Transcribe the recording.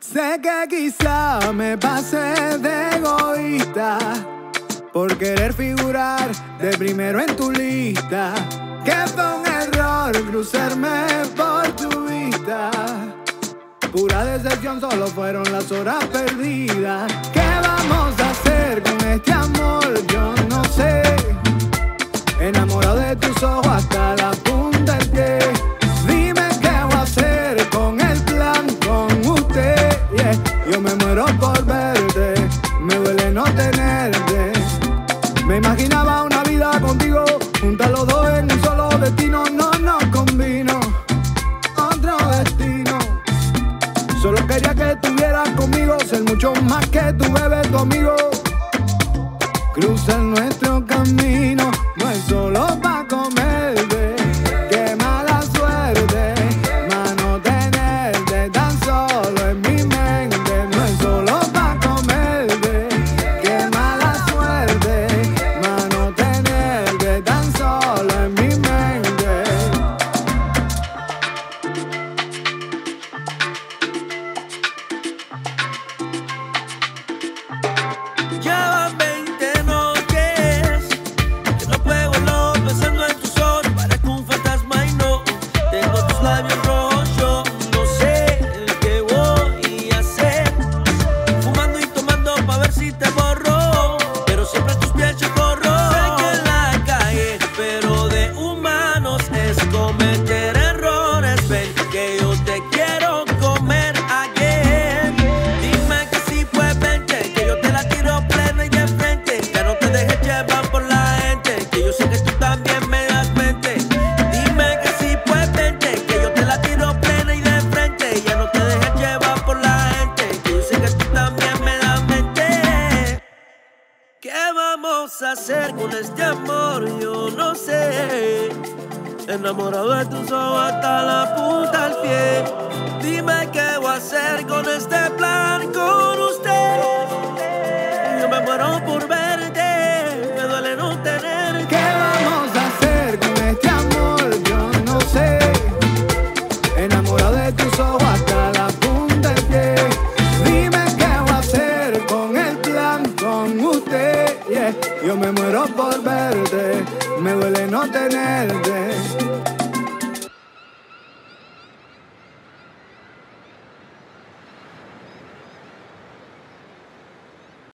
Sé que quizá me pasé de egoísta por querer figurar de primero en tu lista. Que fue un error cruzarme por tu vista. Pura decepción, solo fueron las horas perdidas. ¿Qué vamos a hacer con este amor? Yo me muero por verte, me duele no tenerte. Me imaginaba una vida contigo, juntos los dos en un solo destino. No nos convino otro destino. Solo quería que estuvieras conmigo, ser mucho más que tu bebé, tu amigo. Cruzar nuestro camino, cometer vamos a hacer con este amor? Yo no sé. Enamorado de tus ojos hasta la punta del pie. Dime qué voy a hacer con este Yo me muero por verte, me duele no tenerte.